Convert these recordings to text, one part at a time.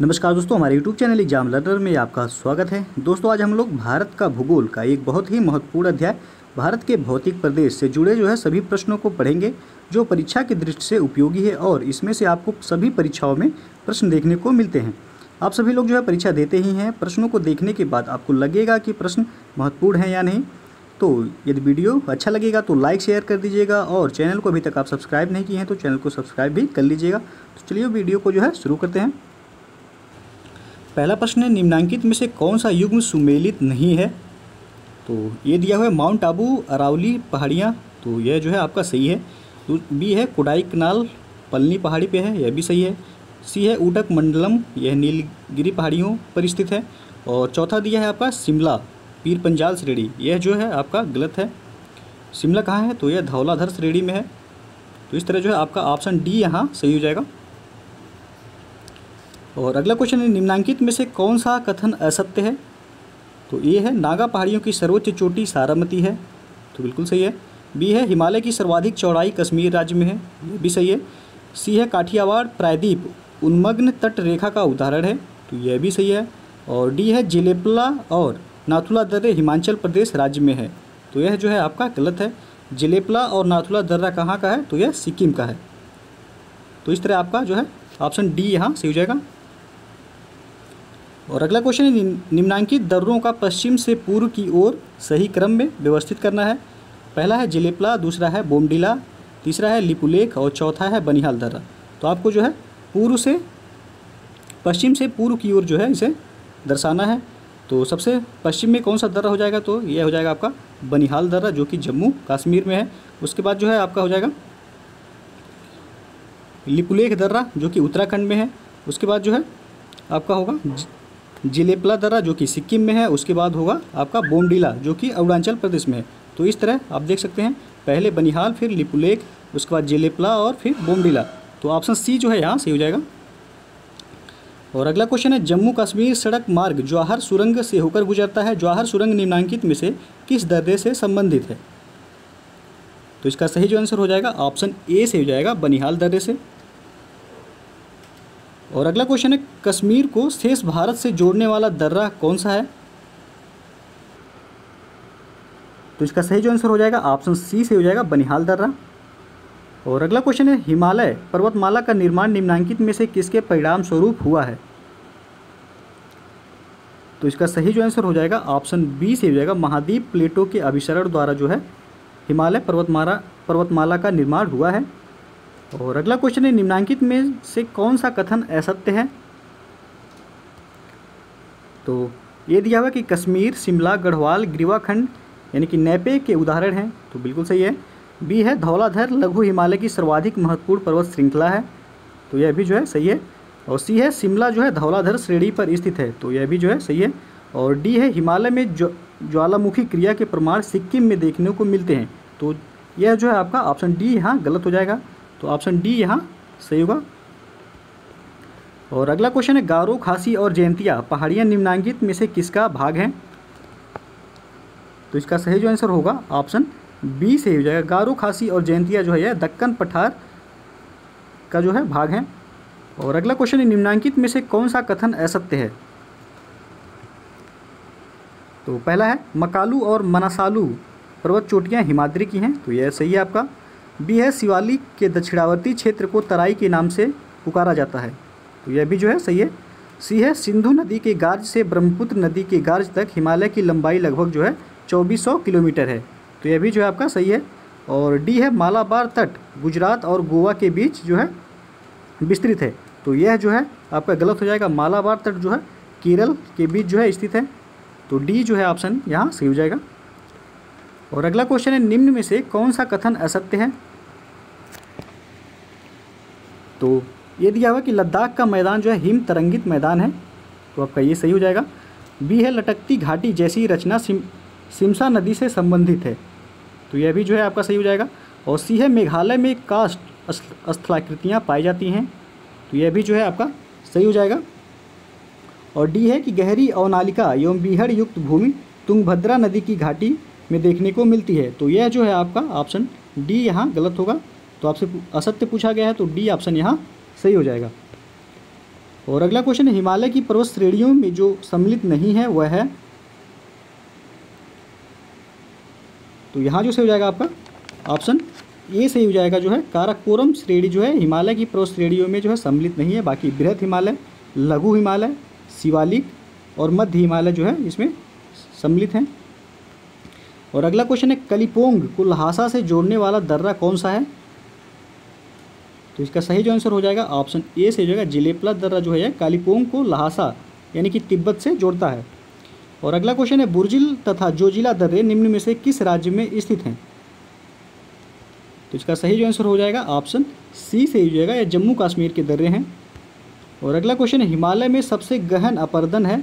नमस्कार दोस्तों, हमारे YouTube चैनल एग्ज़ाम लर्नर में आपका स्वागत है। दोस्तों, आज हम लोग भारत का भूगोल का एक बहुत ही महत्वपूर्ण अध्याय, भारत के भौतिक प्रदेश से जुड़े जो है सभी प्रश्नों को पढ़ेंगे, जो परीक्षा की दृष्टि से उपयोगी है और इसमें से आपको सभी परीक्षाओं में प्रश्न देखने को मिलते हैं। आप सभी लोग जो है परीक्षा देते ही हैं, प्रश्नों को देखने के बाद आपको लगेगा कि प्रश्न महत्वपूर्ण है या नहीं। तो यदि वीडियो अच्छा लगेगा तो लाइक, शेयर कर दीजिएगा और चैनल को अभी तक आप सब्सक्राइब नहीं किए हैं तो चैनल को सब्सक्राइब भी कर लीजिएगा। तो चलिए वीडियो को जो है शुरू करते हैं। पहला प्रश्न है, निम्नांकित में से कौन सा युग्म सुमेलित नहीं है? तो ये दिया हुआ है माउंट आबू, अरावली, पहाड़ियाँ। तो यह जो है आपका सही है। तो बी है कोडाई कनाल पलनी पहाड़ी पे है, यह भी सही है। सी है ऊडक मंडलम यह नीलगिरी पहाड़ियों पर स्थित है। और चौथा दिया है आपका शिमला, पीर पंजाल श्रेणी, यह जो है आपका गलत है। शिमला कहाँ है? तो यह धौलाधर श्रेणी में है। तो इस तरह जो है आपका ऑप्शन डी यहाँ सही हो जाएगा। और अगला क्वेश्चन है, निम्नांकित में से कौन सा कथन असत्य है? तो ये है, नागा पहाड़ियों की सर्वोच्च चोटी सारामती है। तो बिल्कुल सही है। बी है, हिमालय की सर्वाधिक चौड़ाई कश्मीर राज्य में है। ये भी सही है। सी है, काठियावाड़ प्रायद्वीप उन्मग्न तट रेखा का उदाहरण है। तो यह भी सही है। और डी है, जिलेपला और नाथुला दर्रे हिमाचल प्रदेश राज्य में है। तो यह जो है, आपका गलत है। जिलेपला और नाथुला दर्रा कहाँ का है? तो यह सिक्किम का है। तो इस तरह आपका जो है ऑप्शन डी यहाँ सही हो जाएगा। और अगला क्वेश्चन है, निम्नांकित दर्रों का पश्चिम से पूर्व की ओर सही क्रम में व्यवस्थित करना है। पहला है जिलेपला, दूसरा है बोमडिला, तीसरा है लिपुलेख और चौथा है बनिहाल दर्रा। तो आपको जो है, पूर्व से, पश्चिम से पूर्व की ओर जो है, इसे दर्शाना है। तो सबसे पश्चिम में कौन सा दर्रा हो जाएगा तो यह हो जाएगा आपका बनिहाल दर्रा, जो कि जम्मू कश्मीर में है। उसके बाद जो है आपका हो जाएगा लिपुलेख दर्रा, जो कि उत्तराखंड में है। उसके बाद जो है, आपका होगा जिलेपला दर्रा जो कि सिक्किम में है, उसके बाद होगा आपका बोमडीला, जो कि अरुणाचल प्रदेश में है। तो इस तरह आप देख सकते हैं, पहले बनिहाल, फिर लिपुलेख उसके बाद जिलेपला और फिर बोमडीला। तो ऑप्शन सी जो है यहाँ सही हो जाएगा। और अगला क्वेश्चन है, जम्मू कश्मीर सड़क मार्ग जवाहर सुरंग से होकर गुजरता है। जवाहर सुरंग निम्नांकित में से किस दर्रे से संबंधित है? तो इसका सही जो आंसर हो जाएगा, ऑप्शन ए से हो जाएगा बनिहाल दर्रे से। और अगला क्वेश्चन है, कश्मीर को शेष भारत से जोड़ने वाला दर्रा कौन सा है? तो इसका सही जो आंसर हो जाएगा, ऑप्शन सी से हो जाएगा बनिहाल दर्रा। और अगला क्वेश्चन है, हिमालय पर्वतमाला का निर्माण निम्नांकित में से किसके परिणाम स्वरूप हुआ है? तो इसका सही जो आंसर हो जाएगा, ऑप्शन बी से हो जाएगा महाद्वीप प्लेटों के अभिसरण द्वारा जो है, हिमालय पर्वतमाला पर्वतमाला का निर्माण हुआ है। और अगला क्वेश्चन है, निम्नांकित में से कौन सा कथन असत्य है? तो ये दिया हुआ कि कश्मीर, शिमला, गढ़वाल, ग्रीवाखंड, यानी कि नैपे के उदाहरण हैं तो बिल्कुल सही है। बी है, धौलाधर, लघु हिमालय की सर्वाधिक महत्वपूर्ण पर्वत श्रृंखला है तो यह भी जो है सही है। और सी है, शिमला जो है धौलाधर श्रेणी पर स्थित है तो यह भी जो है सही है। और डी है, हिमालय में ज्वालामुखी क्रिया के प्रमाण सिक्किम में देखने को मिलते हैं तो यह जो है आपका ऑप्शन डी यहाँ गलत हो जाएगा। तो ऑप्शन डी यहाँ सही होगा। और अगला क्वेश्चन है, गारो, खासी और जयंतिया, पहाड़ियाँ निम्नांकित में से किसका भाग है? तो इसका सही जो आंसर होगा ऑप्शन बी सही हो जाएगा। गारो, खासी और जयंतिया जो है, यह दक्कन पठार का जो है भाग है। और अगला क्वेश्चन है, निम्नांकित में से कौन सा कथन असत्य है? तो पहला है, मकालू और मनासालू पर्वत चोटियाँ हिमाद्री की हैं तो यह सही है आपका। बी है शिवालिक के दक्षिणावर्ती क्षेत्र को तराई के नाम से पुकारा जाता है। तो यह भी जो है सही है। सी है सिंधु नदी के गार्ज से ब्रह्मपुत्र नदी के गार्ज तक हिमालय की लंबाई लगभग जो है चौबीस किलोमीटर है। तो यह भी जो है आपका सही है। और डी है मालाबार तट, गुजरात और गोवा के बीच जो है विस्तृत है। तो यह जो है आपका गलत हो जाएगा। मालाबार तट जो है केरल के बीच जो है स्थित है। तो डी जो है ऑप्शन यहाँ सही हो जाएगा। और अगला क्वेश्चन है, निम्न में से कौन सा कथन असत्य है? तो ये दिया हुआ कि लद्दाख का मैदान जो है हिम तरंगित मैदान है। तो आपका ये सही हो जाएगा। बी है लटकती घाटी जैसी रचना सिम, सिमसा नदी से संबंधित है। तो यह भी जो है आपका सही हो जाएगा। और सी है मेघालय में कास्ट स्थलाकृतियाँ पाई जाती हैं। तो यह भी जो है आपका सही हो जाएगा। और डी है कि गहरी अवनालिका एवं बीहड़ युक्त भूमि तुंगभद्रा नदी की घाटी में देखने को मिलती है। तो यह जो है आपका ऑप्शन डी यहाँ गलत होगा। तो आपसे असत्य पूछा गया है तो डी ऑप्शन यहाँ सही हो जाएगा। और अगला क्वेश्चन है, हिमालय की पर्वत श्रेणियों में जो सम्मिलित नहीं है, वह है? तो यहाँ जो सही हो जाएगा आपका ऑप्शन ए सही हो जाएगा, जो है काराकोरम श्रेणी जो है, हिमालय की पर्वत श्रेणियों में जो है सम्मिलित नहीं है, बाकी बृहद हिमालय, लघु हिमालय, शिवालिक और मध्य हिमालय जो है इसमें सम्मिलित हैं। और अगला क्वेश्चन है, कलिपोंग को लहासा से जोड़ने वाला दर्रा कौन सा है? तो इसका सही जो आंसर हो जाएगा ऑप्शन ए से हो जाएगा, जिलेपला दर्रा जो है कालीपोंग को लहासा, यानी कि तिब्बत से जोड़ता है। और अगला क्वेश्चन है, बुर्जिल तथा जोजिला दर्रे निम्न में से किस राज्य में स्थित हैं? तो इसका सही जो आंसर हो जाएगा ऑप्शन सी से हो जाएगा या जम्मू कश्मीर के दर्रे हैं। और अगला क्वेश्चन है, हिमालय में सबसे गहन अपर्दन है।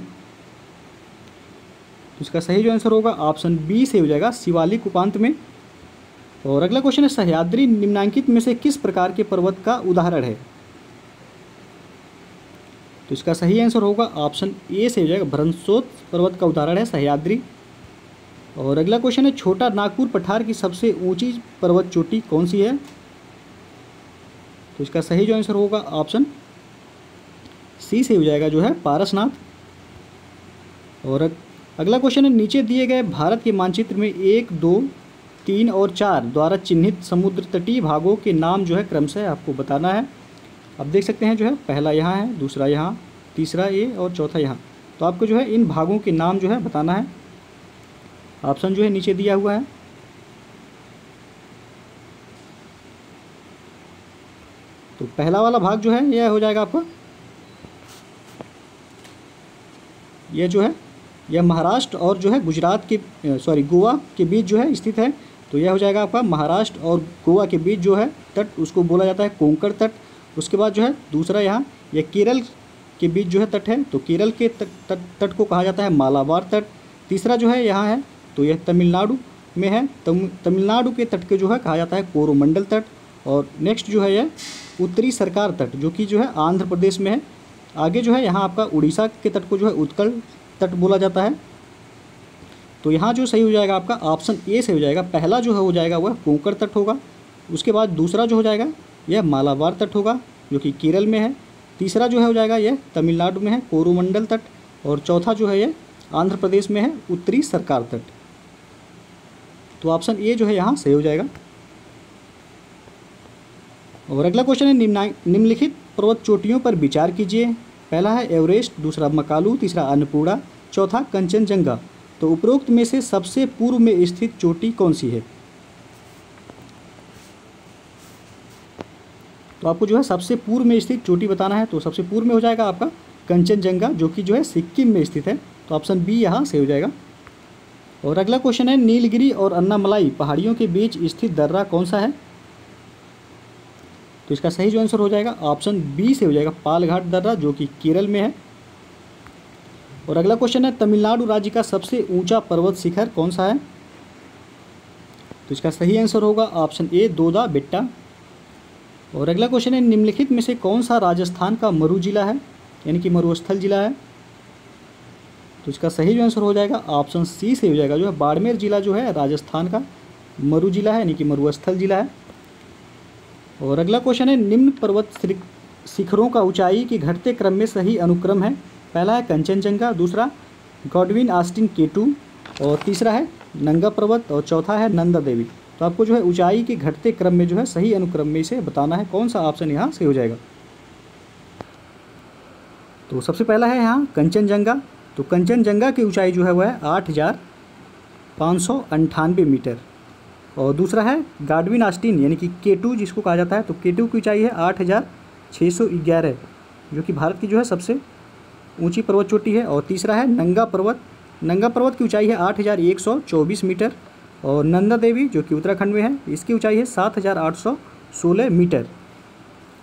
तो इसका सही जो आंसर होगा ऑप्शन बी से हो जाएगा, शिवालिक उपांत में। और अगला क्वेश्चन है, सह्याद्री निम्नांकित में से किस प्रकार के पर्वत का उदाहरण है? तो इसका सही आंसर होगा ऑप्शन ए से हो जाएगा भ्रंशोत पर्वत का उदाहरण है, सह्याद्री। और अगला क्वेश्चन है, छोटा नागपुर पठार की सबसे ऊँची पर्वत चोटी कौन सी है? तो इसका सही जो आंसर होगा ऑप्शन सी से हो जाएगा जो है, पारसनाथ। और अगला क्वेश्चन है, नीचे दिए गए भारत के मानचित्र में एक, दो तीन और चार द्वारा चिन्हित समुद्र तटीय भागों के नाम जो है क्रमशः आपको बताना है। आप देख सकते हैं जो है, पहला यहाँ है, दूसरा यहाँ, तीसरा ये और चौथा यहाँ। तो आपको जो है, इन भागों के नाम जो है बताना है। ऑप्शन जो है, नीचे दिया हुआ है। तो पहला वाला भाग जो है यह हो जाएगा आपका। यह जो है यह महाराष्ट्र और जो है गुजरात के सॉरी गोवा के बीच जो है, स्थित है। तो यह हो जाएगा आपका महाराष्ट्र और गोवा के बीच जो है तट उसको बोला जाता है कोंकण तट। उसके बाद जो है दूसरा यहाँ यह केरल के बीच जो है तट है तो केरल के तट तट, तट को कहा जाता है मालाबार तट। तीसरा जो है यहाँ है तो यह तमिलनाडु में है। तमिलनाडु के तट के जो है कहा जाता है कोरोमंडल तट। और नेक्स्ट जो है यह उत्तरी सरकार तट जो कि जो है आंध्र प्रदेश में है। आगे जो है यहाँ आपका उड़ीसा के तट को जो है उत्कल तट बोला जाता है। तो यहाँ जो सही हो जाएगा आपका ऑप्शन ए सही हो जाएगा। पहला जो है हो जाएगा वह कोंकर तट होगा। उसके बाद दूसरा जो हो जाएगा, यह मालाबार तट होगा, जो कि केरल में है। तीसरा जो है हो जाएगा, यह तमिलनाडु में है, कोरोमंडल तट। और चौथा जो है, यह आंध्र प्रदेश में है, उत्तरी सरकार तट। तो ऑप्शन ए जो है, यहाँ सही हो जाएगा। और अगला क्वेश्चन है निम्नलिखित पर्वत चोटियों पर विचार कीजिए। पहला है एवरेस्ट, दूसरा मकालू, तीसरा अन्नपूर्णा, चौथा कंचनजंगा। तो उपरोक्त में से सबसे पूर्व में स्थित चोटी कौन सी है? तो आपको जो है सबसे पूर्व में स्थित चोटी बताना है तो सबसे पूर्व में हो जाएगा आपका कंचनजंगा, जो कि जो है सिक्किम में स्थित है। तो ऑप्शन बी यहाँ से हो जाएगा। और अगला क्वेश्चन है, नीलगिरी और अन्नामलाई पहाड़ियों के बीच स्थित दर्रा कौन सा है? तो इसका सही जो आंसर हो जाएगा, ऑप्शन बी से हो जाएगा पालघाट दर्रा, जो कि केरल में है। और अगला क्वेश्चन है, तमिलनाडु राज्य का सबसे ऊँचा पर्वत शिखर कौन सा है? तो इसका सही आंसर होगा ऑप्शन ए दोदा बेट्टा। और अगला क्वेश्चन है, निम्नलिखित में से कौन सा राजस्थान का मरु जिला है? यानी कि मरुस्थल जिला है। तो इसका सही जो आंसर हो जाएगा ऑप्शन सी से हो जाएगा, जो है बाड़मेर जिला जो है, राजस्थान का मरु जिला है, यानी कि मरुस्थल जिला है। और अगला क्वेश्चन है, निम्न पर्वत शिखरों का ऊंचाई के घटते क्रम में सही अनुक्रम है। पहला है कंचनजंगा, दूसरा गॉडविन आस्टिन केटू और तीसरा है नंगा पर्वत और चौथा है नंदा देवी। तो आपको जो है ऊंचाई के घटते क्रम में जो है सही अनुक्रम में इसे बताना है, कौन सा ऑप्शन यहाँ सही हो जाएगा। तो सबसे पहला है यहाँ कंचनजंगा। तो कंचनजंगा की ऊंचाई जो है वह है आठ हज़ार पाँच सौ अंठानवे मीटर। और दूसरा है गार्डविन आस्टिन, यानी कि केटू जिसको कहा जाता है तो केटू की ऊंचाई है आठ हज़ार छः सौ ग्यारह, जो कि भारत की जो है सबसे ऊँची पर्वत चोटी है और तीसरा है नंगा पर्वत। नंगा पर्वत की ऊंचाई है आठ हज़ार एक सौ चौबीस मीटर और नंदा देवी, जो कि उत्तराखंड में है, इसकी ऊंचाई है सात हज़ार आठ सौ सोलह मीटर।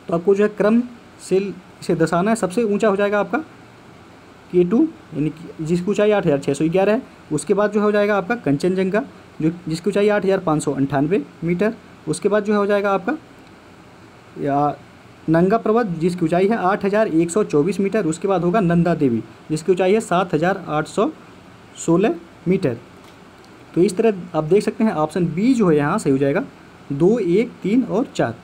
तो आपको जो है क्रम से इसे दसाना है। सबसे ऊँचा हो जाएगा आपका के टू यानी जिसकी ऊंचाई आठ हज़ार छः सौ ग्यारह है, उसके बाद जो हो जाएगा आपका कंचनजंगा, जो जिसकी ऊंचाई आठ हज़ार पाँच सौ अंठानवे मीटर। उसके बाद जो है हो जाएगा आपका या नंगा पर्वत, जिसकी ऊंचाई है आठ हज़ार एक सौ चौबीस मीटर, उसके बाद होगा नंदा देवी, जिसकी ऊंचाई है सात हज़ार आठ सौ सोलह मीटर। तो इस तरह आप देख सकते हैं, ऑप्शन बी जो है यहाँ सही हो जाएगा। दो, एक, तीन और चार।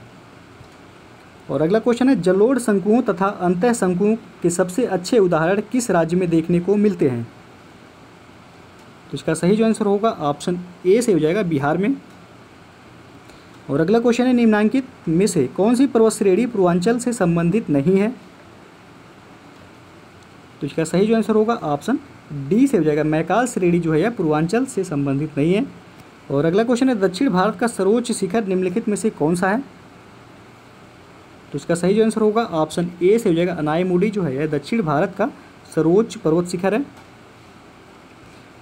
और अगला क्वेश्चन है, जलोढ़ शंकुओं तथा अंत शंकुओं के सबसे अच्छे उदाहरण किस राज्य में देखने को मिलते हैं? तो इसका सही जो आंसर होगा, ऑप्शन ए से हो जाएगा, बिहार में। और अगला क्वेश्चन है, निम्नांकित में से कौन सी पर्वत श्रेणी पूर्वांचल से संबंधित नहीं है? तो इसका सही जो आंसर होगा ऑप्शन डी से हो जाएगा। मैकाल श्रेणी जो है, यह पूर्वांचल से संबंधित नहीं है। और अगला क्वेश्चन है, दक्षिण भारत का सर्वोच्च शिखर निम्नलिखित में से कौन सा है? तो इसका सही जो आंसर होगा ऑप्शन ए से हो जाएगा, अनाईमुडी जो है, यह दक्षिण भारत का सर्वोच्च पर्वत शिखर है।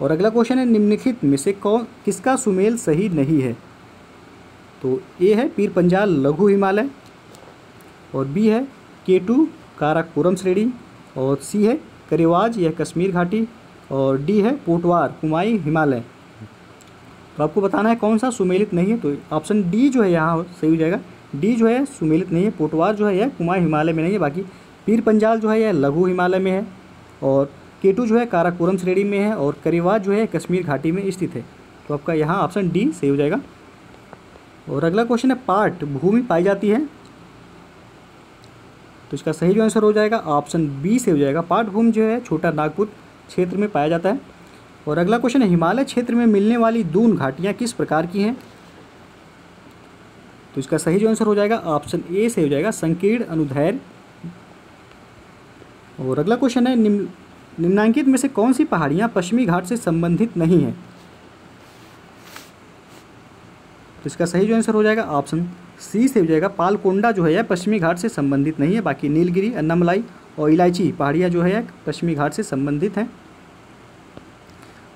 और अगला क्वेश्चन है, निम्नलिखित में से कौन, किसका सुमेल सही नहीं है? तो ए है पीर पंजाल लघु हिमालय और बी है के टू काराकोरम श्रेणी और सी है करेवाज यह कश्मीर घाटी और डी है पोटवार कुमाई हिमालय। तो आपको बताना है कौन सा सुमेलित नहीं है तो ऑप्शन डी जो है यहाँ सही हो जाएगा। डी जो है सुमेलित नहीं है, पोटवार जो है यह कुमाई हिमालय में नहीं है, बाकी पीर पंजाल जो है यह लघु हिमालय में है और केटू जो है काराकोरम श्रेणी में है और करेवाज जो है कश्मीर घाटी में स्थित है। तो आपका यहाँ ऑप्शन डी सही हो जाएगा। और अगला क्वेश्चन है पार्ट भूमि पाई जाती है। तो इसका सही जो आंसर हो जाएगा ऑप्शन बी से हो जाएगा। पाठ भूमि जो है, छोटा नागपुर क्षेत्र में पाया जाता है। और अगला क्वेश्चन है, हिमालय क्षेत्र में मिलने वाली दून घाटियाँ किस प्रकार की हैं? तो इसका सही जो आंसर हो जाएगा ऑप्शन ए से हो जाएगा, संकीर्ण अनुधैर्य और अगला क्वेश्चन है, निम्न, निम्नांकित में से कौन सी पहाड़ियाँ पश्चिमी घाट से संबंधित नहीं है? तो इसका सही जो आंसर हो जाएगा ऑप्शन सी से हो जाएगा। पालकोंडा जो है यह पश्चिमी घाट से संबंधित नहीं है, बाकी नीलगिरी, अन्नामलाई और इलायची पहाड़ियाँ जो है पश्चिमी घाट से संबंधित हैं।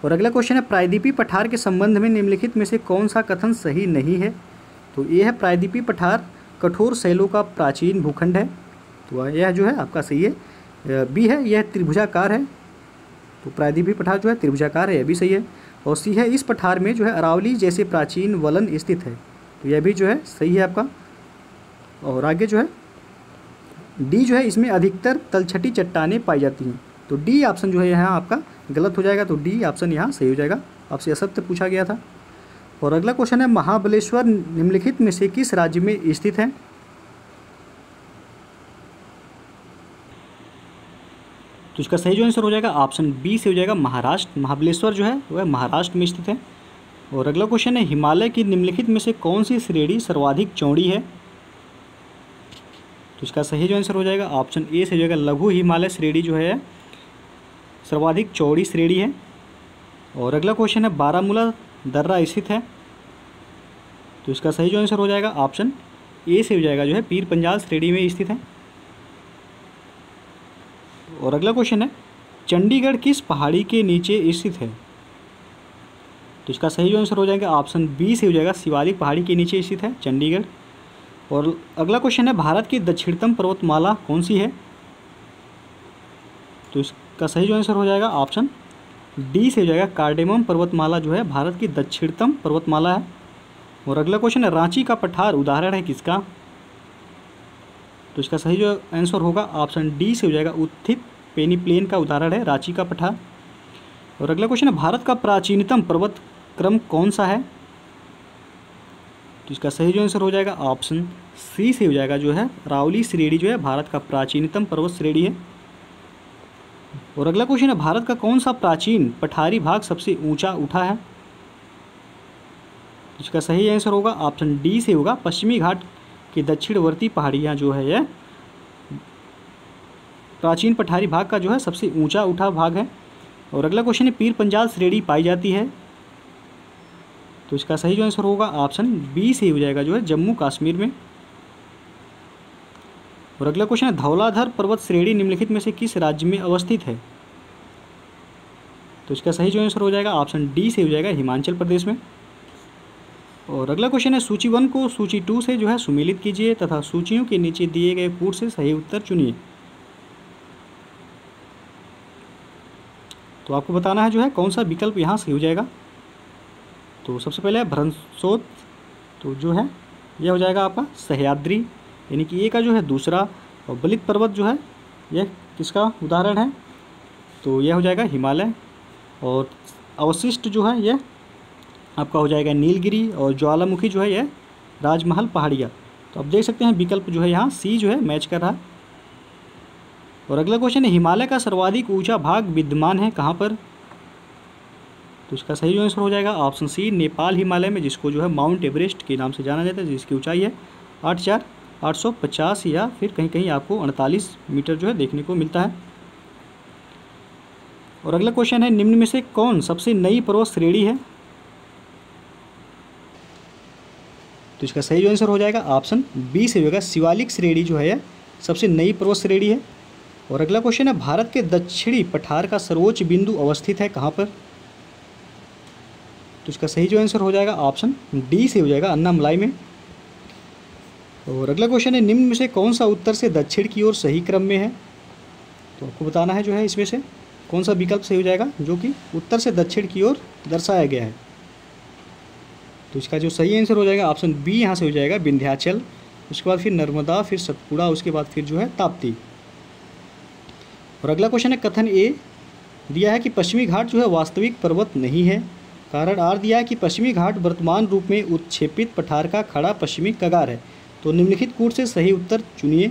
और अगला क्वेश्चन है प्रायदीपी पठार के संबंध में निम्नलिखित में से कौन सा कथन सही नहीं है? तो ये है प्रायदीपी पठार कठोर शैलों का प्राचीन भूखंड है। तो यह जो है आपका सही है। बी है, यह त्रिभुजाकार है। तो प्रायदीपी पठार जो है त्रिभुजाकार है, यह भी सही है। और सी है। इस पठार में जो है अरावली जैसे प्राचीन वलन स्थित है। तो यह भी जो है सही है आपका। और आगे जो है, डी जो है इसमें अधिकतर तलछटी चट्टाने पाई जाती हैं। तो डी ऑप्शन जो है यहाँ आपका गलत हो जाएगा। तो डी ऑप्शन यहाँ सही हो जाएगा। आपसे असत्य पूछा गया था। और अगला क्वेश्चन है, महाबलेश्वर निम्नलिखित में से किस राज्य में स्थित है? तो इसका सही जो आंसर हो जाएगा ऑप्शन बी से हो जाएगा महाराष्ट्र। महाबलेश्वर जो है वह महाराष्ट्र में स्थित है। और अगला क्वेश्चन है, हिमालय की निम्नलिखित में से कौन सी श्रेणी सर्वाधिक चौड़ी है? तो इसका सही जो आंसर हो जाएगा ऑप्शन ए से हो जाएगा, लघु हिमालय श्रेणी जो है, सर्वाधिक चौड़ी श्रेणी है। और अगला क्वेश्चन है, बारामूला दर्रा स्थित है। तो इसका सही जो आंसर हो जाएगा ऑप्शन ए से हो जाएगा, जो है पीर पंजाल श्रेणी में स्थित है। और अगला क्वेश्चन है, चंडीगढ़ किस पहाड़ी के नीचे स्थित है? तो इसका सही जो आंसर हो जाएगा ऑप्शन बी से हो जाएगा, शिवालिक पहाड़ी के नीचे स्थित है, चंडीगढ़। और अगला क्वेश्चन है, भारत की दक्षिणतम पर्वतमाला कौन सी है? तो इसका सही जो आंसर हो जाएगा ऑप्शन डी से हो जाएगा, कार्डेमम पर्वतमाला जो है, भारत की दक्षिणतम पर्वतमाला है। और अगला क्वेश्चन है, रांची का पठार उदाहरण है किसका? तो इसका सही जो आंसर होगा ऑप्शन डी से हो जाएगा, उत्थित पेनी प्लेन का उदाहरण है, रांची का पठार। और अगला क्वेश्चन है, भारत का प्राचीनतम पर्वत क्रम कौन सा है? तो इसका सही जो आंसर हो जाएगा, ऑप्शन सी से हो जाएगा, जो है रावली श्रेणी, जो है भारत का प्राचीनतम पर्वत श्रेणी है। और अगला क्वेश्चन है, भारत का कौन सा प्राचीन पठारी भाग सबसे ऊँचा उठा है? इसका सही आंसर होगा, ऑप्शन डी से होगा, पश्चिमी घाट की दक्षिणवर्ती पहाड़ियाँ जो है यह प्राचीन पठारी भाग का जो है सबसे ऊँचा उठा भाग है। और अगला क्वेश्चन है, पीर पंजाल श्रेणी पाई जाती है। तो इसका सही जो आंसर होगा ऑप्शन बी से हो जाएगा जो है जम्मू कश्मीर में। और अगला क्वेश्चन है, धौलाधर पर्वत श्रेणी निम्नलिखित में से किस राज्य में अवस्थित है? तो इसका सही जो आंसर हो जाएगा ऑप्शन डी से हो जाएगा हिमाचल प्रदेश में। और अगला क्वेश्चन है, सूची वन को सूची टू से जो है सुमेलित कीजिए तथा सूचियों के नीचे दिए गए कूट से सही उत्तर चुनिए। तो आपको बताना है जो है कौन सा विकल्प यहाँ सही हो जाएगा। तो सबसे पहले है भ्रंशोत तो जो है यह हो जाएगा आपका सहयाद्री, यानी कि ये का जो है दूसरा और बलित पर्वत जो है, यह किसका उदाहरण है? तो यह हो जाएगा हिमालय और अवशिष्ट जो है यह आपका हो जाएगा नीलगिरी और ज्वालामुखी जो है यह राजमहल पहाड़िया। तो आप देख सकते हैं विकल्प जो है यहाँ सी जो है मैच कर रहा है। और अगला क्वेश्चन है, हिमालय का सर्वाधिक ऊँचा भाग विद्यमान है कहाँ पर? तो इसका सही आंसर हो जाएगा ऑप्शन सी नेपाल, हिमालय में, जिसको जो है माउंट एवरेस्ट के नाम से जाना जाता है, जिसकी ऊंचाई है आठ चार, आठ सौ पचास या फिर कहीं कहीं आपको अड़तालीस मीटर जो है देखने को मिलता है। और अगला क्वेश्चन है, निम्न में से कौन सबसे नई पर्वत श्रेणी है? तो इसका सही जो आंसर हो जाएगा ऑप्शन बी से होगा शिवालिक श्रेणी जो है सबसे नई पर्वत श्रेणी है। और अगला क्वेश्चन है, भारत के दक्षिणी पठार का सर्वोच्च बिंदु अवस्थित है कहाँ पर? तो इसका सही जो आंसर हो जाएगा ऑप्शन डी से हो जाएगा अन्नामलाई में। और अगला क्वेश्चन है, निम्न में से कौन सा उत्तर से दक्षिण की ओर सही क्रम में है? तो आपको बताना है जो है इसमें से, कौन सा विकल्प सही हो जाएगा जो कि उत्तर से दक्षिण की ओर दर्शाया गया है। तो इसका जो सही आंसर हो जाएगा ऑप्शन बी यहाँ से हो जाएगा विंध्याचल, उसके बाद फिर नर्मदा, फिर सतपुड़ा, उसके बाद फिर जो है ताप्ती। और अगला क्वेश्चन है, कथन ए, दिया है कि पश्चिमी घाट जो है वास्तविक पर्वत नहीं है। कारण आर दिया है कि पश्चिमी घाट वर्तमान रूप में उत्क्षेपित पठार का खड़ा पश्चिमी कगार है। तो निम्नलिखित कूट से सही उत्तर चुनिए।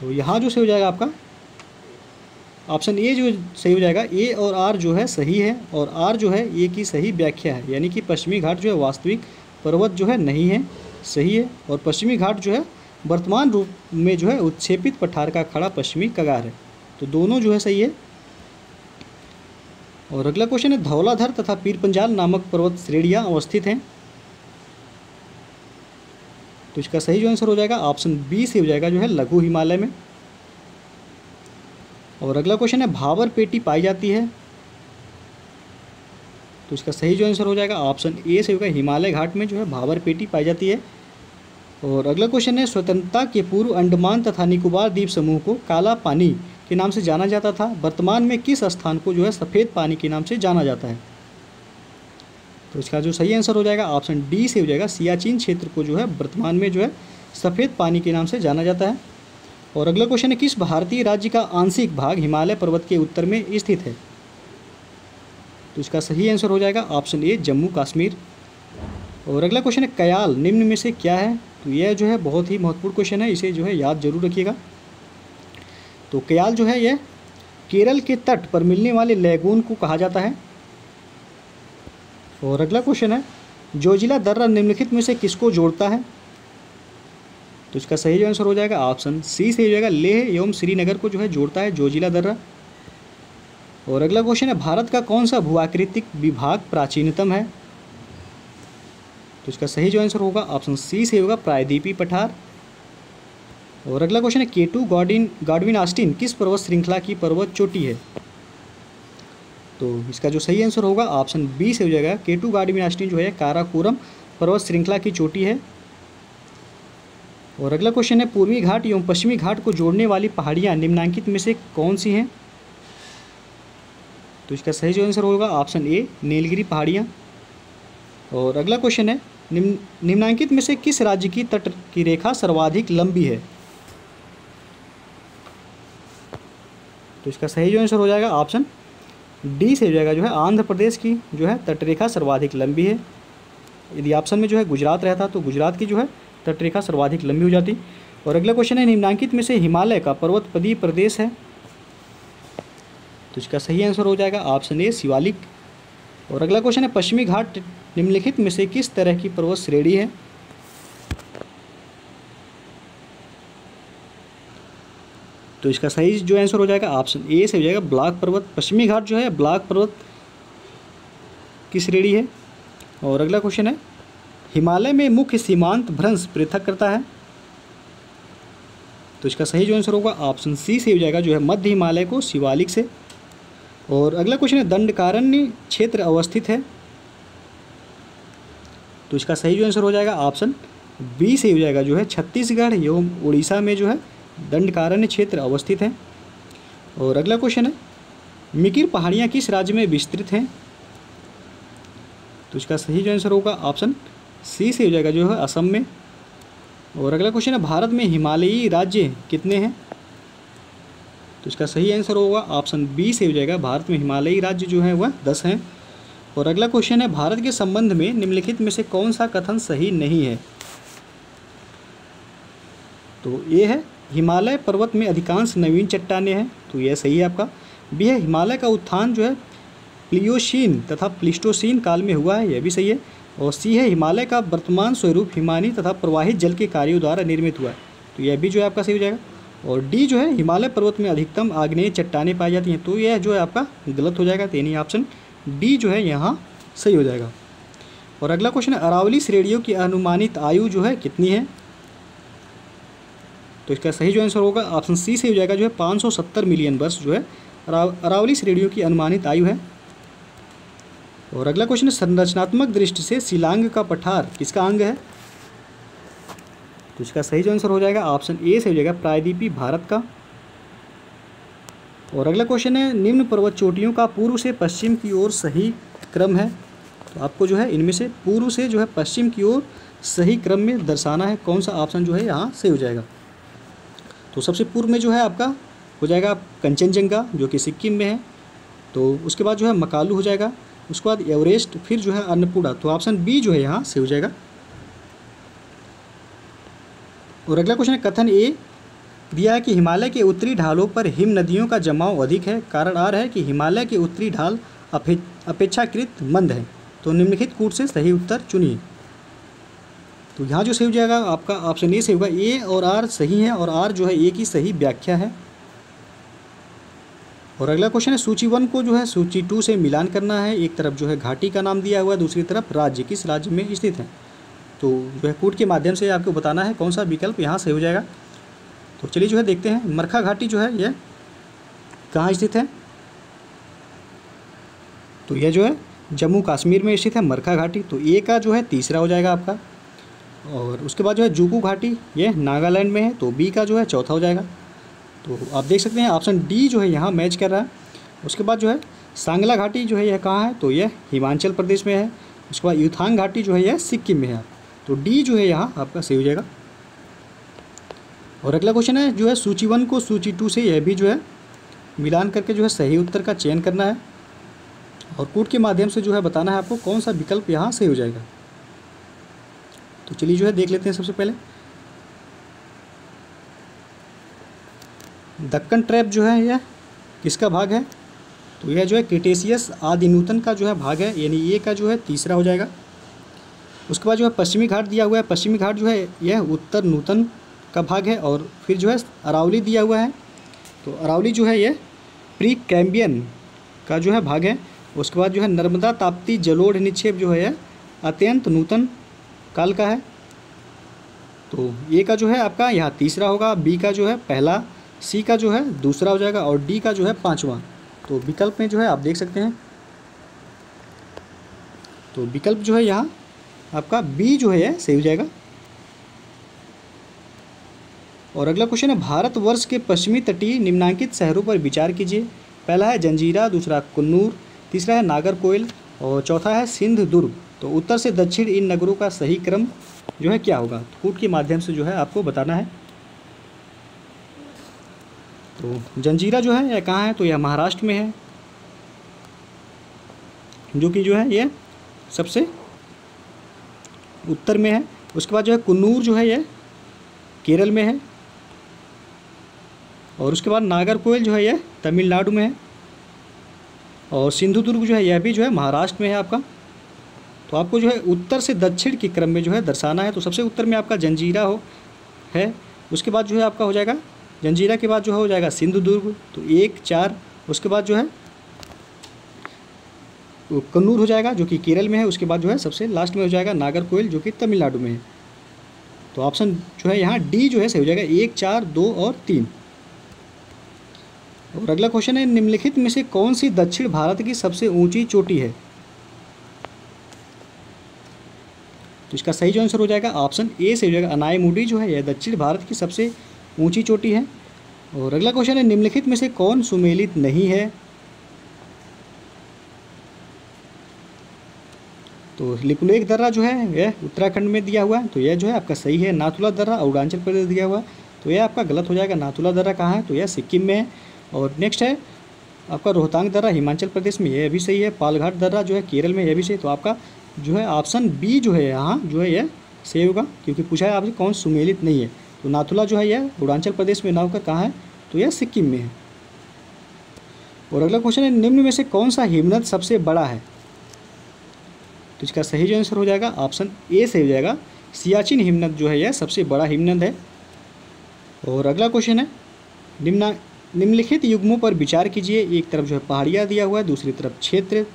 तो यहाँ जो सही हो जाएगा आपका, ऑप्शन ए जो सही हो जाएगा, ए और आर जो है सही है और आर जो है ए की सही व्याख्या है। यानी कि पश्चिमी घाट जो है वास्तविक पर्वत जो है नहीं है, सही है और पश्चिमी घाट जो है वर्तमान रूप में जो है उत्क्षेपित पठार का खड़ा पश्चिमी कगार है। तो दोनों जो है सही है। और अगला क्वेश्चन है, धौलाधर तथा पीर पंजाल नामक पर्वत श्रेणियाँ अवस्थित हैं। तो इसका सही जो आंसर हो जाएगा ऑप्शन बी से हो जाएगा जो है लघु हिमालय में। और अगला क्वेश्चन है, भावर पेटी पाई जाती है। तो इसका सही जो आंसर हो जाएगा ऑप्शन ए से होगा, हिमालय घाट में जो है भावर पेटी पाई जाती है। और अगला क्वेश्चन है, स्वतंत्रता के पूर्व अंडमान तथा निकोबार द्वीप समूह को काला पानी के नाम से जाना जाता था। वर्तमान में किस स्थान को जो है सफ़ेद पानी के नाम से जाना जाता है? तो इसका जो सही आंसर हो जाएगा ऑप्शन डी से हो जाएगा, सियाचिन क्षेत्र को जो है वर्तमान में जो है सफ़ेद पानी के नाम से जाना जाता है। और अगला क्वेश्चन है, किस भारतीय राज्य का आंशिक भाग हिमालय पर्वत के उत्तर में स्थित है? तो इसका सही आंसर हो जाएगा ऑप्शन ए जम्मू कश्मीर और अगला क्वेश्चन है, कयाल, निम्न में से क्या है? तो यह जो है बहुत ही महत्वपूर्ण क्वेश्चन है, इसे जो है याद ज़रूर रखिएगा। तो कयाल जो है यह केरल के तट पर मिलने वाले लेगून को कहा जाता है। और अगला क्वेश्चन है जोजिला दर्रा निम्नलिखित में से किसको जोड़ता है? तो इसका सही जो आंसर हो जाएगा ऑप्शन सी सही हो जाएगा लेह एवं श्रीनगर को जो है जोड़ता है जोजिला दर्रा। और अगला क्वेश्चन है, भारत का कौन सा भूआकृतिक विभाग प्राचीनतम है? तो इसका सही जो आंसर होगा ऑप्शन सी से होगा प्रायदीपी पठार। और अगला क्वेश्चन है केटू गॉडिन गॉडविन आस्टिन किस पर्वत श्रृंखला की पर्वत चोटी है? तो इसका जो सही आंसर होगा ऑप्शन बी से हो जाएगा केटू गॉडविन आस्टिन जो है, काराकोरम पर्वत श्रृंखला की चोटी है। और अगला क्वेश्चन है, पूर्वी घाट एवं पश्चिमी घाट को जोड़ने वाली पहाड़ियाँ निम्नांकित में से कौन सी हैं? तो इसका सही जो आंसर होगा ऑप्शन ए नीलगिरी पहाड़ियाँ। और अगला क्वेश्चन है निम्न, निम्नांकित में से किस राज्य की तट की रेखा सर्वाधिक लंबी है? तो इसका सही जो आंसर हो जाएगा ऑप्शन डी से हो जाएगा जो है आंध्र प्रदेश की जो है तटरेखा सर्वाधिक लंबी है। यदि ऑप्शन में जो है गुजरात रहता तो गुजरात की जो है तटरेखा सर्वाधिक लंबी हो जाती। और अगला क्वेश्चन है, निम्नांकित में से हिमालय का पर्वतपदी प्रदेश है। तो इसका सही आंसर हो जाएगा ऑप्शन ए शिवालिक। और अगला क्वेश्चन है, पश्चिमी घाट निम्नलिखित में से किस तरह की पर्वत श्रेणी है? तो इसका सही जो आंसर हो जाएगा ऑप्शन ए से हो जाएगा ब्लॉक पर्वत। पश्चिमी घाट जो है, ब्लॉक पर्वत की श्रेणी है। और अगला क्वेश्चन है, हिमालय में मुख्य सीमांत भ्रंश पृथक करता है। तो इसका सही जो आंसर होगा ऑप्शन सी से हो जाएगा जो है मध्य हिमालय को शिवालिक से। और अगला क्वेश्चन है, दंडकारण्य क्षेत्र अवस्थित है। तो इसका सही जो आंसर हो जाएगा ऑप्शन बी से हो जाएगा, जो है छत्तीसगढ़ एवं उड़ीसा में जो है दंडकारण्य क्षेत्र अवस्थित है। और अगला क्वेश्चन है, मिकिर पहाड़ियाँ किस राज्य में विस्तृत हैं? तो इसका सही जो आंसर होगा ऑप्शन सी से हो जाएगा, जो है असम में। और अगला क्वेश्चन है, भारत में हिमालयी राज्य कितने हैं? तो इसका सही आंसर होगा ऑप्शन बी से हो जाएगा, भारत में हिमालयी राज्य जो है वह दस हैं। और अगला क्वेश्चन है, भारत के संबंध में निम्नलिखित में से कौन सा कथन सही नहीं है? तो ए है, हिमालय पर्वत में अधिकांश नवीन चट्टाने हैं तो यह सही है आपका। बी है, हिमालय का उत्थान जो है, प्लियोशीन तथा प्लिस्टोसीन काल में हुआ है, यह भी सही है। और सी है, हिमालय का वर्तमान स्वरूप हिमानी तथा प्रवाहित जल के कार्यों द्वारा निर्मित हुआ है तो यह भी जो है आपका सही हो जाएगा। और डी जो है, हिमालय पर्वत में अधिकतम आग्नेय चट्टाने पाई जाती हैं तो यह जो है आपका गलत हो जाएगा तो यानी ऑप्शन डी जो है यहाँ सही हो जाएगा। और अगला क्वेश्चन है, अरावली श्रेणियों की अनुमानित आयु जो है कितनी है? तो इसका सही जो आंसर होगा ऑप्शन सी से हो जाएगा जो है 570 मिलियन वर्ष जो है अरावली श्रेणियों की अनुमानित आयु है। और अगला क्वेश्चन है, संरचनात्मक दृष्टि से शिलांग का पठार किसका अंग है? तो इसका सही जो आंसर हो जाएगा ऑप्शन ए से हो जाएगा प्रायद्वीपी भारत का। और अगला क्वेश्चन है, निम्न पर्वत चोटियों का पूर्व से पश्चिम की ओर सही क्रम है। तो आपको जो है, इनमें से पूर्व से जो है, पश्चिम की ओर सही क्रम में दर्शाना है, कौन सा ऑप्शन जो है, यहाँ सही हो जाएगा। तो सबसे पूर्व में जो है आपका, हो जाएगा कंचनजंगा, जो कि सिक्किम में है। तो उसके बाद जो है, मकालू हो जाएगा। उसके बाद एवरेस्ट, फिर जो है, अन्नपूर्णा। तो ऑप्शन बी जो है, यहाँ से हो जाएगा। और अगला क्वेश्चन है, कथन ए दिया है कि हिमालय के उत्तरी ढालों पर हिम नदियों का जमाव अधिक है। कारण आ रहा है कि हिमालय के उत्तरी ढाल अपेक्षाकृत मंद है। तो निम्नलिखित कूट से सही उत्तर चुनिए। तो यहाँ जो सही हो जाएगा, आपका ऑप्शन ए सही होगा। ए और आर सही है और आर जो है ए की सही व्याख्या है। और अगला क्वेश्चन है, सूची वन को जो है, सूची टू से मिलान करना है। एक तरफ़ जो है घाटी का नाम दिया हुआ है, दूसरी तरफ़ राज्य किस राज्य में स्थित है। तो जो है कूट के माध्यम से आपको बताना है कौन सा विकल्प यहाँ सही हो जाएगा। तो चलिए जो है देखते हैं मरखा घाटी जो है यह कहाँ स्थित है तो यह जो है जम्मू कश्मीर में स्थित है मरखा घाटी तो ए का जो है तीसरा हो जाएगा आपका और उसके बाद जो है जूकू घाटी ये नागालैंड में है तो बी का जो है चौथा हो जाएगा तो आप देख सकते हैं ऑप्शन डी जो है यहाँ मैच कर रहा है उसके बाद जो है सांगला घाटी जो है यह कहाँ है तो यह हिमाचल प्रदेश में है उसके बाद यूथांग घाटी जो है यह सिक्किम में है तो डी जो है यहाँ आपका सही हो जाएगा और अगला क्वेश्चन है जो है सूची वन को सूची टू से यह भी जो है मिलान करके जो है सही उत्तर का चयन करना है और कूट के माध्यम से जो है बताना है आपको कौन सा विकल्प यहाँ सही हो जाएगा तो चलिए जो है देख लेते हैं सबसे पहले दक्कन ट्रैप जो है यह किसका भाग है तो यह जो है क्रिटेशियस आदि नूतन का जो है भाग है यानी ये का जो है तीसरा हो जाएगा उसके बाद जो है पश्चिमी घाट दिया हुआ है पश्चिमी घाट जो है यह उत्तर नूतन का भाग है और फिर जो है अरावली दिया हुआ है तो अरावली जो है ये प्री कैम्बियन का जो है भाग है उसके बाद जो है नर्मदा ताप्ती जलोढ़ निक्षेप जो है अत्यंत नूतन काल का है तो ए का जो है आपका यहाँ तीसरा होगा बी का जो है पहला सी का जो है दूसरा हो जाएगा और डी का जो है पाँचवा तो विकल्प में जो है आप देख सकते हैं तो विकल्प जो है यहाँ आपका बी जो है सही हो जाएगा और अगला क्वेश्चन है, भारत वर्ष के पश्चिमी तटीय निम्नांकित शहरों पर विचार कीजिए। पहला है जंजीरा, दूसरा कन्नूर, तीसरा है नागरकोइल और चौथा है सिंध दुर्ग तो उत्तर से दक्षिण इन नगरों का सही क्रम जो है क्या होगा? तो कूट के माध्यम से जो है आपको बताना है। तो जंजीरा जो है, यह कहाँ है? तो यह महाराष्ट्र में है। जो कि जो है, यह सबसे उत्तर में है। उसके बाद जो है कन्नूर जो है, यह केरल में है। और उसके बाद नागर कोयल जो है यह तमिलनाडु में है और सिंधुदुर्ग जो है यह भी जो है महाराष्ट्र में है आपका तो आपको जो है उत्तर से दक्षिण के क्रम में जो है दर्शाना है तो सबसे उत्तर में आपका जंजीरा हो है उसके बाद जो है आपका हो जाएगा जंजीरा के बाद जो है हो जाएगा सिंधुदुर्ग तो एक चार उसके बाद जो है कन्नूर हो जाएगा जो कि केरल में है उसके बाद जो है सबसे लास्ट में हो जाएगा नागर कोयल जो कि तमिलनाडु में है तो ऑप्शन जो है यहाँ डी जो है सही हो जाएगा एक चार दो और तीन और अगला क्वेश्चन है, निम्नलिखित में से कौन सी दक्षिण भारत की सबसे ऊँची चोटी है? तो इसका सही जो आंसर हो जाएगा ऑप्शन ए से हो जाएगा अनायमुडी जो है, यह दक्षिण भारत की सबसे ऊँची चोटी है। और अगला क्वेश्चन है, निम्नलिखित में से कौन सुमेलित नहीं है? तो लिपुलेख दर्रा जो है, यह उत्तराखंड में दिया हुआ है तो यह जो है आपका सही है, नाथुला दर्रा, अरुणाचल प्रदेश दिया हुआ है तो यह आपका गलत हो जाएगा, नाथुला दर्रा कहाँ है? तो यह सिक्किम में है। और नेक्स्ट है, आपका रोहतांग दर्रा, हिमाचल प्रदेश में यह भी सही है, पालघाट दर्रा जो है, केरल में यह भी सही तो आपका जो है ऑप्शन बी जो है यहाँ, जो है यह सही होगा, क्योंकि पूछा है आपसे कौन सुमेलित नहीं है। तो नाथुला जो है यह अरुणाचल प्रदेश में ना होकर कहाँ है तो यह सिक्किम में है। और अगला क्वेश्चन है, निम्न में से कौन सा हिमनद सबसे बड़ा है? तो इसका सही जो आंसर हो जाएगा ऑप्शन ए से हो जाएगा, सियाचिन हिमनद जो है यह सबसे बड़ा हिमनद है। और अगला क्वेश्चन है, निम्ना निम्नलिखित युग्मों पर विचार कीजिए। एक तरफ़ जो है पहाड़ियाँ दिया हुआ है, दूसरी तरफ़ क्षेत्र।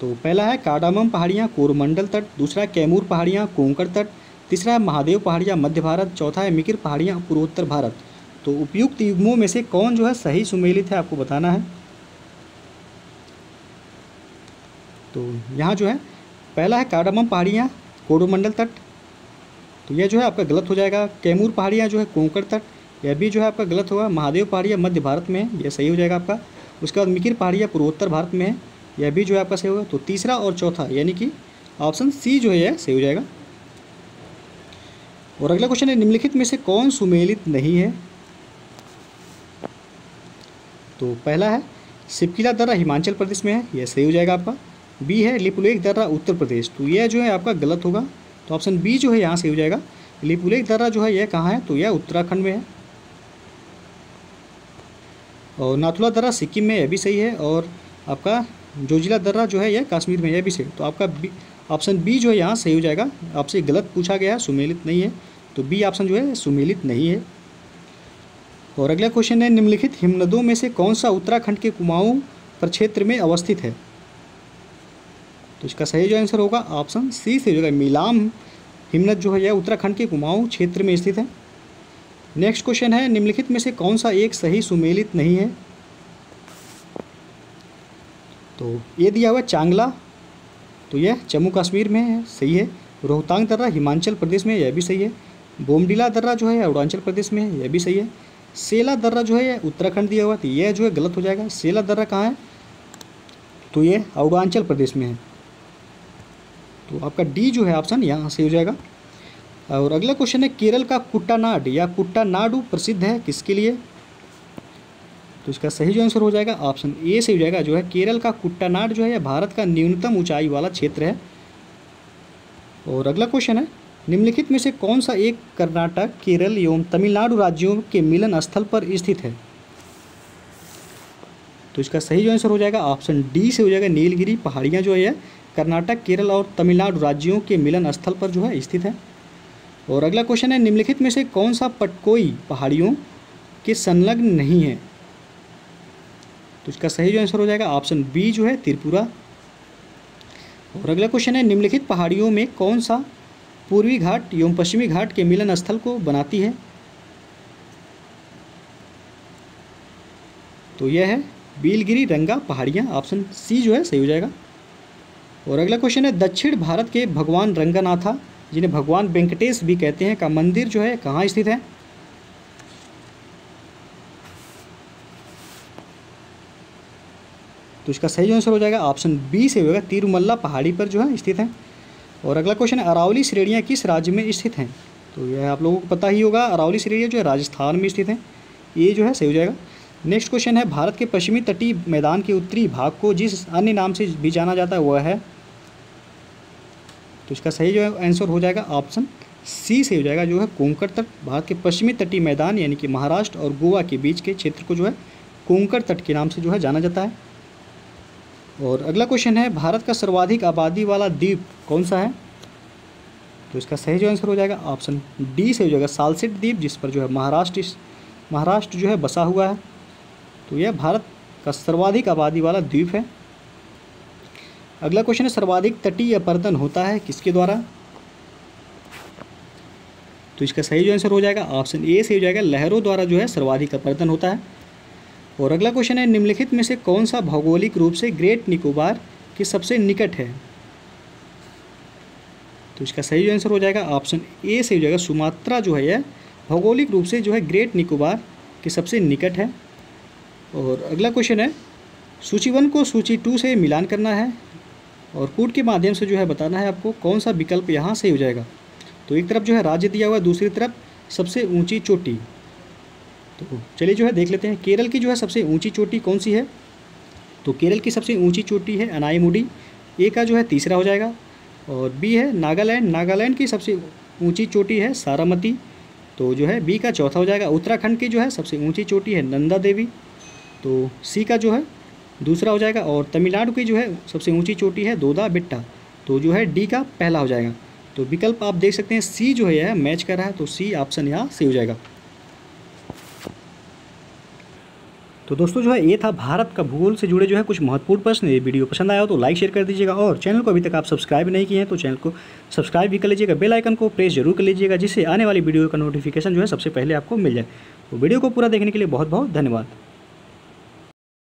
तो पहला है काडामम पहाड़ियाँ, कोरमंडल तट, दूसरा कैमूर पहाड़ियाँ, कोंकण तट, तीसरा है महादेव पहाड़ियाँ, मध्य भारत, चौथा है मिकिर पहाड़ियाँ, पूर्वोत्तर भारत। तो उपयुक्त युग्मों में से कौन जो है सही सुमेलित है, आपको बताना है। तो यहाँ जो है, पहला है काडामम पहाड़ियाँ, कोरोमंडल तट। तो यह जो है आपका गलत हो जाएगा। कैमूर पहाड़ियाँ जो है, कोंकण तट यह भी जो है आपका गलत होगा महादेव पहाड़ियाँ मध्य भारत में है यह सही हो जाएगा आपका। उसके बाद मिकिर पहाड़ियाँ पूर्वोत्तर भारत में है यह भी जो है आपका सही होगा। तो तीसरा और चौथा, यानी कि ऑप्शन सी जो है यह सही हो जाएगा। और अगला क्वेश्चन है, निम्नलिखित में से कौन सुमेलित नहीं है? तो पहला है, सिपकिला दर्रा हिमाचल प्रदेश में है, यह सही हो जाएगा आपका। बी है, लिपुलेख दर्रा उत्तर प्रदेश तो यह जो है आपका गलत होगा। तो ऑप्शन बी जो है यहाँ सही हो जाएगा। लिपुलेख दर्रा जो है यह कहाँ है? तो यह उत्तराखंड में है। और नाथुला दर्रा सिक्किम में यह भी सही है और आपका जोजिला दर्रा जो है यह कश्मीर में यह भी सही तो आपका ऑप्शन बी जो है यहाँ सही हो जाएगा। आपसे गलत पूछा गया है सुमेलित नहीं है। तो बी ऑप्शन जो है सुमेलित नहीं है। और अगला क्वेश्चन है, निम्नलिखित हिमनदों में से कौन सा उत्तराखंड के कुमाऊं प्रक्षेत्र में अवस्थित है? तो इसका सही जो आंसर होगा ऑप्शन सी से हो जाएगा मिलाम हिमनद जो है यह उत्तराखंड के कुमाऊं क्षेत्र में स्थित है। नेक्स्ट क्वेश्चन है, निम्नलिखित में से कौन सा एक सही सुमेलित नहीं है? तो ये दिया हुआ चांगला तो यह जम्मू कश्मीर में है सही है। रोहतांग दर्रा हिमाचल प्रदेश में यह भी सही है। बोमडिला दर्रा जो है, अरुणाचल प्रदेश में है यह भी सही है। सेला दर्रा जो है, यह उत्तराखंड दिया हुआ तो यह जो है गलत हो जाएगा। सेला दर्रा कहाँ है? तो ये अरुणाचल प्रदेश में है। तो आपका डी जो है ऑप्शन यहाँ सही हो जाएगा। और अगला क्वेश्चन है, केरल का कुट्टानाड, या कुट्टानाडु प्रसिद्ध है किसके लिए? तो इसका सही जो आंसर हो जाएगा ऑप्शन ए से हो जाएगा, जो है केरल का कुट्टानाड जो है, यह भारत का न्यूनतम ऊंचाई वाला क्षेत्र है। और अगला क्वेश्चन है, निम्नलिखित में से कौन सा एक कर्नाटक, केरल एवं तमिलनाडु राज्यों के मिलन स्थल पर स्थित है? तो इसका सही जो आंसर हो जाएगा ऑप्शन डी से हो जाएगा, नीलगिरी पहाड़ियाँ जो है कर्नाटक, केरल और तमिलनाडु राज्यों के मिलन स्थल पर जो है, स्थित है। और अगला क्वेश्चन है, निम्नलिखित में से कौन सा पटकोई पहाड़ियों के संलग्न नहीं है? तो इसका सही जो आंसर हो जाएगा ऑप्शन बी जो है, त्रिपुरा। और अगला क्वेश्चन है, निम्नलिखित पहाड़ियों में कौन सा पूर्वी घाट एवं पश्चिमी घाट के मिलन स्थल को बनाती है? तो यह है, बीलगिरी रंगा पहाड़ियाँ ऑप्शन सी जो है, सही हो जाएगा। और अगला क्वेश्चन है, दक्षिण भारत के भगवान रंगनाथा जिन्हें भगवान वेंकटेश भी कहते हैं, का मंदिर जो है, कहाँ स्थित है? तो इसका सही आंसर हो जाएगा ऑप्शन बी से होगा, तिरुमल्ला पहाड़ी पर जो है, स्थित है। और अगला क्वेश्चन है, अरावली श्रेणियाँ किस राज्य में स्थित हैं? तो यह आप लोगों को पता ही होगा, अरावली श्रेणियाँ जो है, राजस्थान में स्थित हैं। ये जो है, सही हो जाएगा। नेक्स्ट क्वेश्चन है, भारत के पश्चिमी तटीय मैदान के उत्तरी भाग को जिस अन्य नाम से भी जाना जाता है, वह है तो इसका सही जो है आंसर हो जाएगा ऑप्शन सी से हो जाएगा, जो है कोंकण तट, भारत के पश्चिमी तटीय मैदान, यानी कि महाराष्ट्र और गोवा के बीच के क्षेत्र को जो है कोंकण तट के नाम से जो है जाना जाता है। और अगला क्वेश्चन है, भारत का सर्वाधिक आबादी वाला द्वीप कौन सा है? तो इसका सही जो आंसर हो जाएगा ऑप्शन डी से हो जाएगा सालसेट द्वीप, जिस पर जो है महाराष्ट्र महाराष्ट्र जो है बसा हुआ है। तो यह भारत का सर्वाधिक आबादी वाला द्वीप है। अगला क्वेश्चन है, सर्वाधिक तटीय अपर्दन होता है किसके द्वारा? तो इसका सही जो आंसर हो जाएगा, ऑप्शन ए से हो जाएगा, लहरों द्वारा जो है सर्वाधिक अपर्दन होता है। और अगला क्वेश्चन है, निम्नलिखित में से कौन सा भौगोलिक रूप से ग्रेट निकोबार के सबसे निकट है? तो इसका सही आंसर हो जाएगा, ऑप्शन ए से हो जाएगा, सुमात्रा जो है यह भौगोलिक रूप से जो है ग्रेट निकोबार के सबसे निकट है। और अगला क्वेश्चन है सूची वन को सूची टू से मिलान करना है। और कूट के माध्यम से जो है बताना है आपको कौन सा विकल्प यहाँ से हो जाएगा। तो एक तरफ़ जो है राज्य दिया हुआ है, दूसरी तरफ़ सबसे ऊँची चोटी। तो चलिए जो है देख लेते हैं, केरल की जो है सबसे ऊँची चोटी कौन सी है? तो केरल की सबसे ऊँची चोटी है अनाईमुडी ए का जो है तीसरा हो जाएगा और बी है नागालैंड। नागालैंड की सबसे ऊँची चोटी है सारामती तो जो है बी का चौथा हो जाएगा। उत्तराखंड की जो है सबसे ऊँची चोटी है नंदा देवी तो सी का जो है दूसरा हो जाएगा और तमिलनाडु की जो है सबसे ऊँची चोटी है दोदा बिट्टा। तो जो है डी का पहला हो जाएगा। तो विकल्प आप देख सकते हैं, सी जो है यह मैच कर रहा है तो सी ऑप्शन यहाँ सी हो जाएगा। तो दोस्तों जो है ये था भारत का भूगोल से जुड़े जो है कुछ महत्वपूर्ण प्रश्न। ये वीडियो पसंद आया हो तो लाइक शेयर कर दीजिएगा और चैनल को अभी तक आप सब्सक्राइब नहीं किए हैं तो चैनल को सब्सक्राइब भी कर लीजिएगा। बेल आइकन को प्रेस ज़रूर कर लीजिएगा, जिससे आने वाली वीडियो का नोटिफिकेशन जो है सबसे पहले आपको मिल जाए। तो वीडियो को पूरा देखने के लिए बहुत बहुत धन्यवाद।